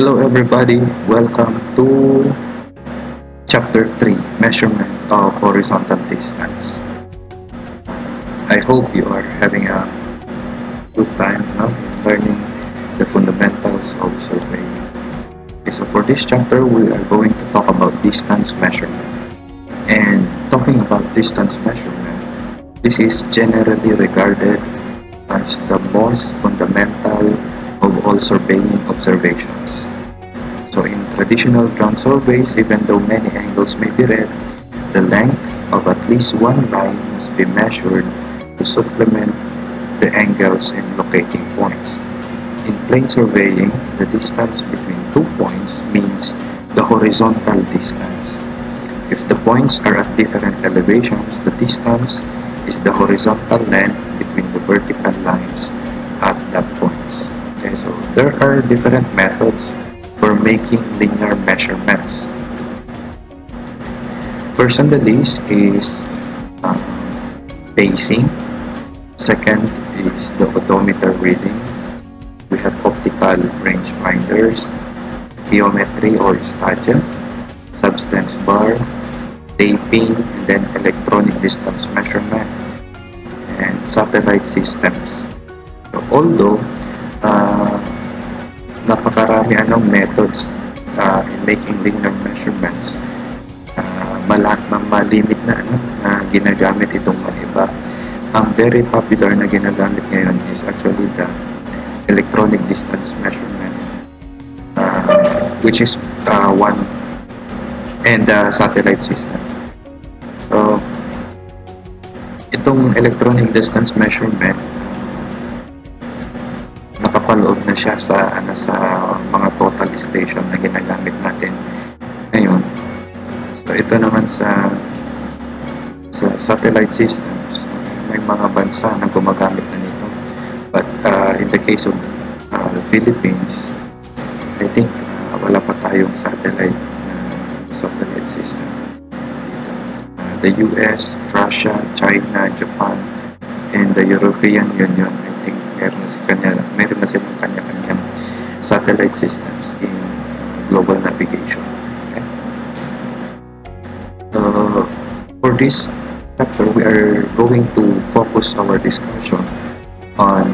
Hello everybody, welcome to chapter 3, measurement of horizontal distance. I hope you are having a good time no? learning the fundamentals of surveying. Okay, so for this chapter, we are going to talk about distance measurement. And talking about distance measurement, this is generally regarded as the most fundamental of all surveying observations. Traditional ground surveys, even though many angles may be read, the length of at least one line must be measured to supplement the angles in locating points. In plane surveying, the distance between two points means the horizontal distance. If the points are at different elevations, the distance is the horizontal length between the vertical lines at that points. Okay, so there are different methods for making linear measurements. First on the list is um, pacing. Second is the odometer reading. We have optical rangefinders, geometry or stadia, substance bar, taping, and then electronic distance measurement, and satellite systems. So, although uh, napakarami anong methods uh, in making linear measurements. Uh, malat malimit na ano na ginagamit itong mga iba. Ang very popular na ginagamit ngayon is actually the electronic distance measurement uh, which is uh, one and the satellite system. So itong electronic distance measurement nakapaloob na siya sa ano sa mga total station na ginagamit natin ngayon. So ito naman sa sa satellite systems, may mga bansa na gumagamit na nito. But uh, in the case of uh, Philippines, I think uh, wala pa tayong satellite uh, satellite system. Uh, the US, Russia, China, Japan, and the European Union meron sa kanya, meron na silang kanya-kanyang satellite systems in global navigation. Okay? So, for this chapter, we are going to focus our discussion on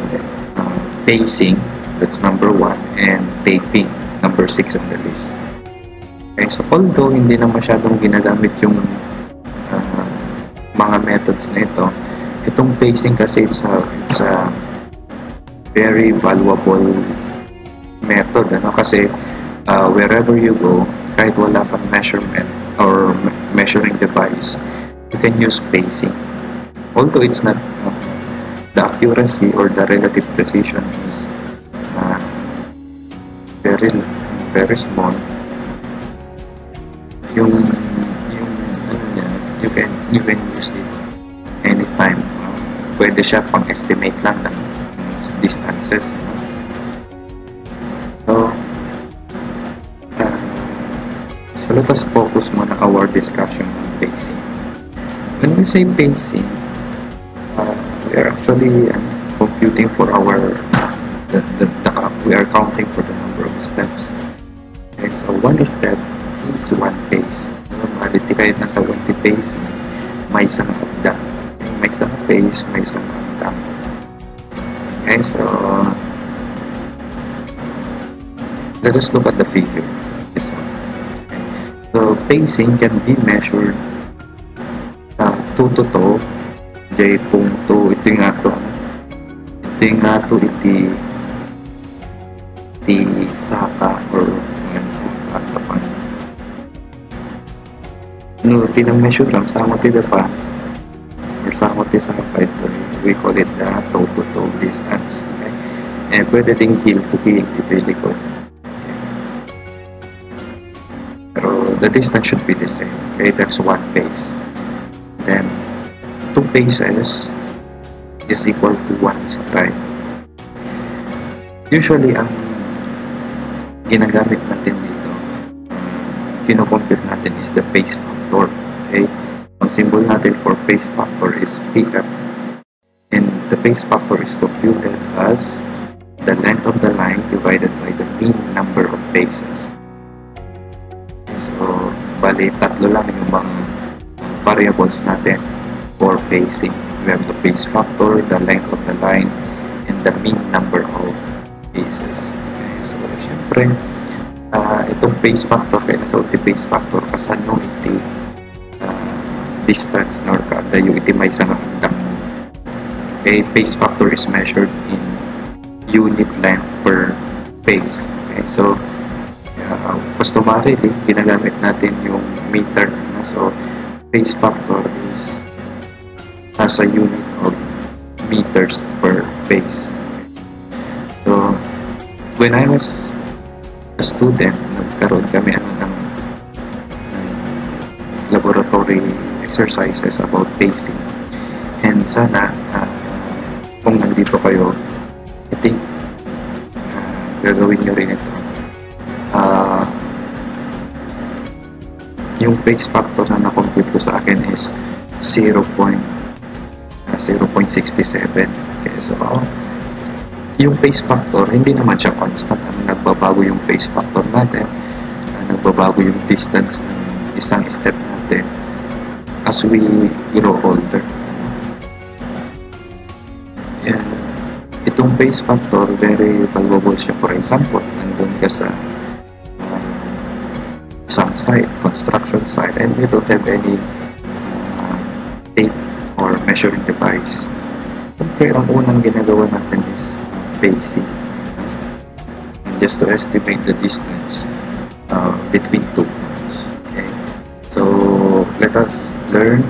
uh, pacing, that's number one, and taping, number six on the list. Okay, so although hindi na masyadong ginagamit yung uh, mga methods na ito, itong pacing kasi it's a, it's a very valuable method ano? Kasi uh, wherever you go kahit wala kang measurement or measuring device you can use spacing. Although it's not uh, the accuracy or the relative precision is uh, very very small. Yung yung ano niya you can you can use it anytime. Pwede siya pang estimate lang ng distances. So, uh, so let us focus muna our discussion on pacing. When we say pacing, uh, we are actually uh, computing for our the, the, the, we are counting for the number of steps. Okay, so one step is one pace. Normality kahit nasa 20 pace, may isang hagda. May isang pace, may isang hagda. Okay, so let us look at the figure. This one. So pacing can be measured uh, 2 to 2 J punto ito yung ato ito yung ato iti iti saka or yan saka tapang no tinang-measure lang sama ti pa or sama ti saka ito we call it the toe-to-toe distance. And pwede ding heel-to-heel ito yung likod. Pero the distance should be the same. Okay, that's one pace. Then, two paces is equal to one stride. Usually, ang ginagamit natin dito, kinocompute natin is the pace factor. Okay? Ang symbol natin for pace factor is PF and the pace factor is computed as the length of the line divided by the mean number of bases. So, bali, tatlo lang yung mga variables natin for pacing. We have the pace factor, the length of the line, and the mean number of bases. Okay, so, syempre, uh, itong pace factor, kaya nasa ulti pace factor, kasano iti uh, distance or kada yung itimize ang hanggang Okay, pace factor is measured in unit length per pace. Okay, so uh, customarily, ginagamit natin yung meter. No? So, pace factor is as a unit of meters per pace. So, when I was a student, nagkaroon kami ano, ng, ng laboratory exercises about pacing. And sana, uh, kung nandito kayo, think uh, gagawin nyo rin ito. Uh, yung pace factor na na-compute ko sa akin is 0. Uh, 0.67. Okay, so uh, yung pace factor, hindi naman siya constant. Ano, nagbabago yung pace factor natin. Uh, nagbabago yung distance ng isang step natin as we grow older. And itong pace factor, very valuable siya. For example, nandun ka sa uh, some site, construction site, and you don't have any uh, tape or measuring device. Siyempre, ang unang ginagawa natin is pacing. And just to estimate the distance uh, between two points. Okay? So, let us learn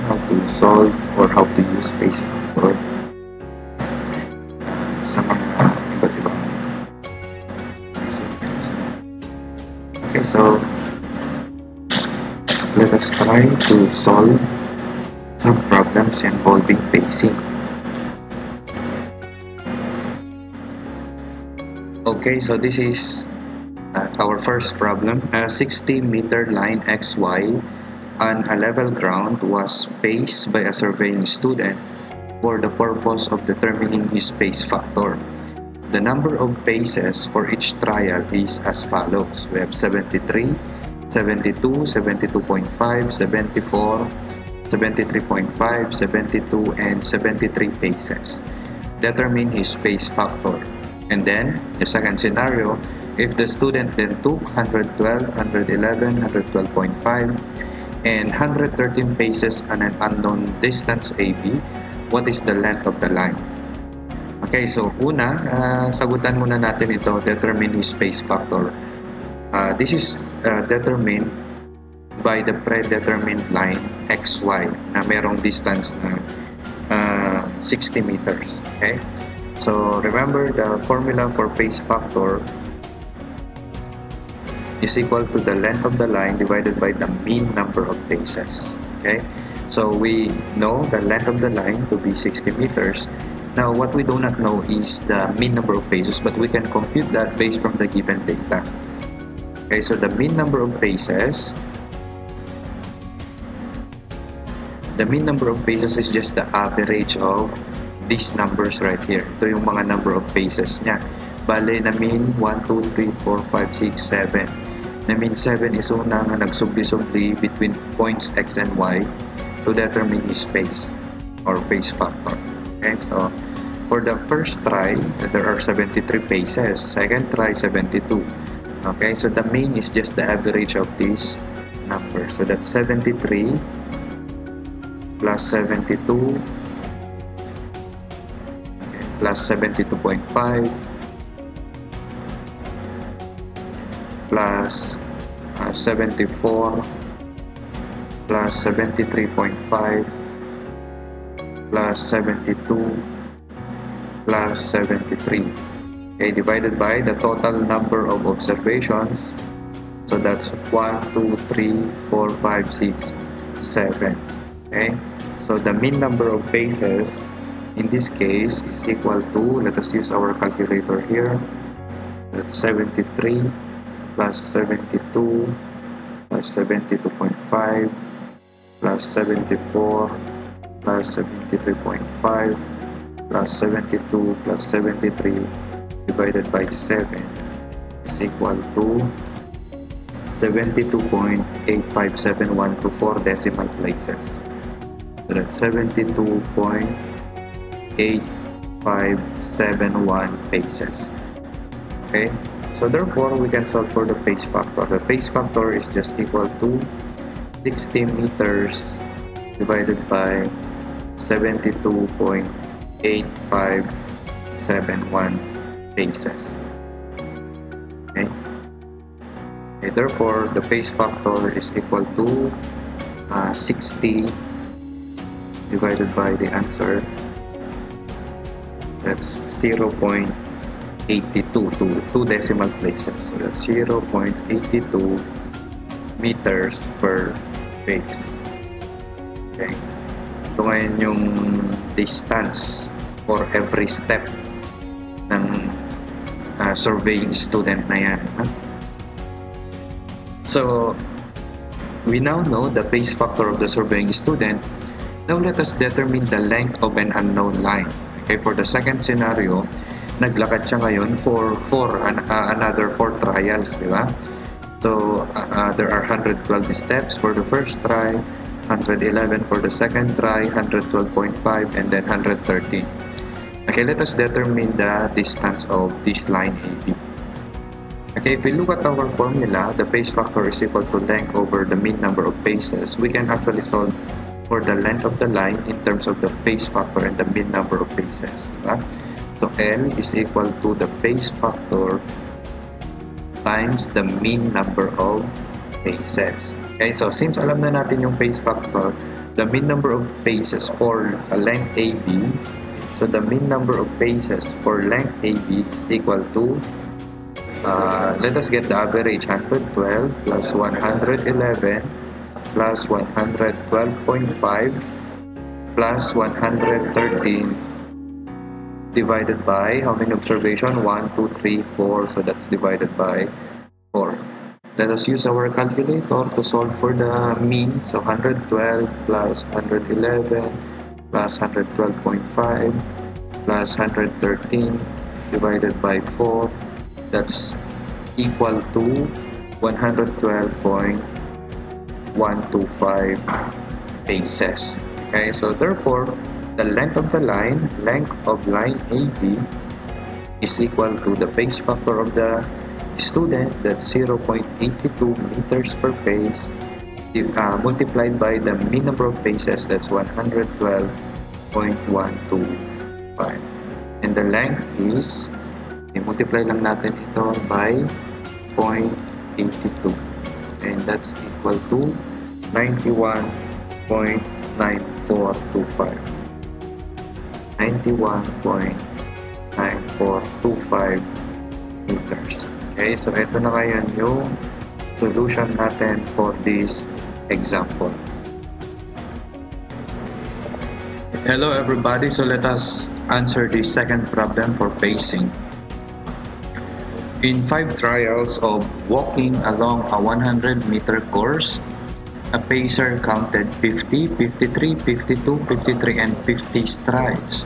solve some problems involving pacing. Okay, so this is uh, our first problem. A 60 meter line XY on a level ground was paced by a surveying student for the purpose of determining his pace factor. The number of paces for each trial is as follows. We have 73, 72, 72.5, 74, 73.5, 72, and 73 paces. Determine his pace factor. And then, the second scenario, if the student then took 112, 111, 112.5, and 113 paces on an unknown distance AB, what is the length of the line? Okay, so una, uh, sagutan muna natin ito, determine his space factor. Uh, this is uh, determined by the predetermined line XY na merong distance na uh, 60 meters. Okay? So, remember the formula for pace factor is equal to the length of the line divided by the mean number of paces. Okay? So we know the length of the line to be 60 meters. Now what we do not know is the mean number of paces but we can compute that based from the given data. Okay, so the mean number of paces the mean number of paces is just the average of these numbers right here. Ito yung mga number of paces niya. Bale na mean 1, 2, 3, 4, 5, 6, 7. Na mean 7 is una nga nagsubli-subli between points x and y to determine his space or pace factor. Okay, so for the first try, there are 73 paces. Second try, 72. Okay, so the mean is just the average of these numbers. So that's 73 plus 72 okay, plus 72.5 plus uh, 74 plus 73.5 plus 72 plus 73 okay divided by the total number of observations. So that's 1 2 3 4 5 6 7 okay so the mean number of bases in this case is equal to let us use our calculator here that's 73 plus 72 plus 72.5 plus 74 plus 73.5 plus 72 plus 73 divided by 7 is equal to 72.8571 to 4 decimal places. So that's 72.8571 paces. Okay, so therefore we can solve for the pace factor. The pace factor is just equal to 60 meters divided by 72.8571 paces. Okay. okay. Therefore, the pace factor is equal to uh, 60 divided by the answer. That's 0 0.82 to 2 decimal places. So that's 0 0.82 meters per pace. Okay. Ito ngayon yung distance for every step surveying student na yan. So, we now know the pace factor of the surveying student. Now, let us determine the length of an unknown line. Okay, for the second scenario, naglakad siya ngayon for four, uh, another four trials, di ba? So, uh, uh, there are 112 steps for the first try, 111 for the second try, 112.5, and then 113. Okay, let us determine the distance of this line AB. Okay, if we look at our formula, the pace factor is equal to length over the mean number of paces. We can actually solve for the length of the line in terms of the pace factor and the mean number of paces. Diba? So L is equal to the pace factor times the mean number of paces. Okay, so since alam na natin yung pace factor, the mean number of paces for a length AB So the mean number of paces for length AB is equal to, uh, let us get the average, 112 plus 111 plus 112.5 plus 113 divided by how many observation? 1, 2, 3, 4. So that's divided by 4. Let us use our calculator to solve for the mean. So 112 plus 111 plus 112.5 plus 113 divided by 4 that's equal to 112.125 paces okay so therefore the length of the line length of line AB is equal to the pace factor of the student that's 0.82 meters per pace uh, multiplied by the mean number of paces that's 112.125 and the length is i-multiply lang natin ito by 0.82 and that's equal to 91.9425 91.9425 meters. Okay so ito na ngayon yung solution natin for this example. Hello everybody, so let us answer the second problem for pacing. In five trials of walking along a 100 meter course, a pacer counted 50, 53, 52, 53, and 50 strides.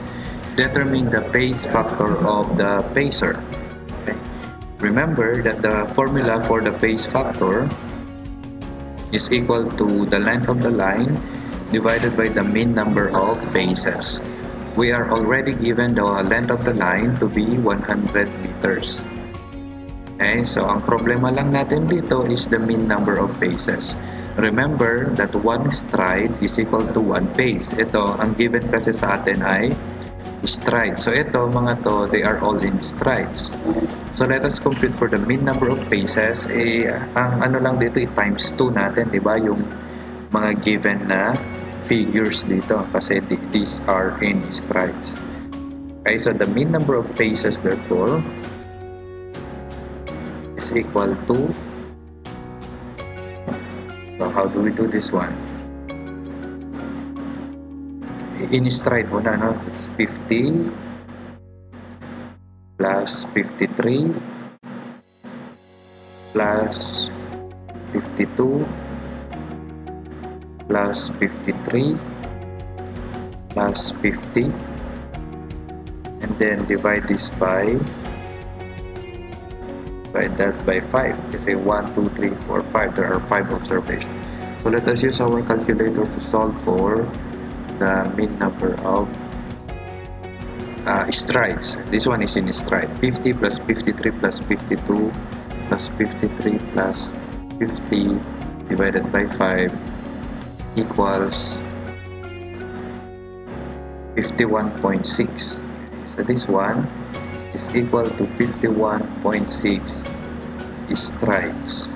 Determine the pace factor of the pacer. Remember that the formula for the pace factor is equal to the length of the line divided by the mean number of paces. We are already given the length of the line to be 100 meters. Okay, so ang problema lang natin dito is the mean number of paces. Remember that one stride is equal to one pace. Ito, ang given kasi sa atin ay strides. So ito, mga to, they are all in strides. So let us compute for the mean number of paces. Eh, ang ano lang dito, i-times 2 natin, di ba? Yung mga given na figures dito. Kasi these are in strides. Okay, so the mean number of paces, therefore, is equal to so how do we do this one? In-stride mo na, no? It's 50 plus 53 plus 52 plus 53 plus 50 and then divide this by divide that by 5 kasi 1, 2, 3, 4, 5 there are 5 observations. So let us use our calculator to solve for the mean number of uh, strides this one is in stride 50 plus 53 plus 52 plus 53 plus 50 divided by 5 equals 51.6 so this one is equal to 51.6 strides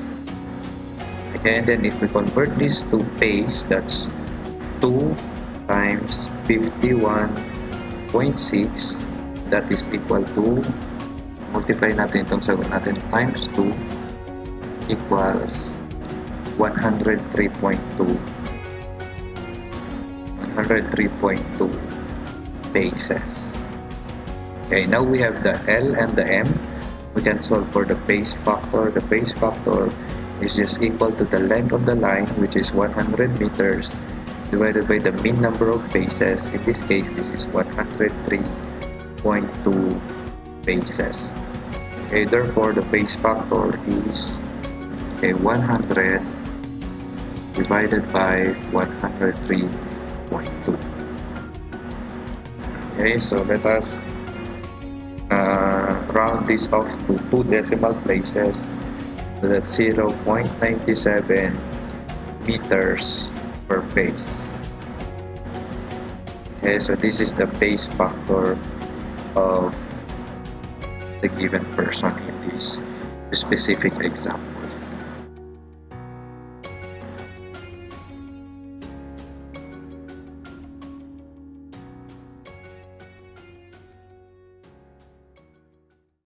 okay and then if we convert this to pace that's 2 times 51.6 that is equal to multiply natin itong sagot natin times 2 equals 103.2 103.2 paces. Okay now we have the L and the M. We can solve for the pace factor. The pace factor is just equal to the length of the line which is 100 meters divided by the mean number of paces in this case this is 103.2 paces okay therefore the pace factor is okay 100 divided by 103.2 okay so let us uh, round this off to two decimal places. So that's 0.97 meters per pace okay so this is the base factor of the given person in this specific example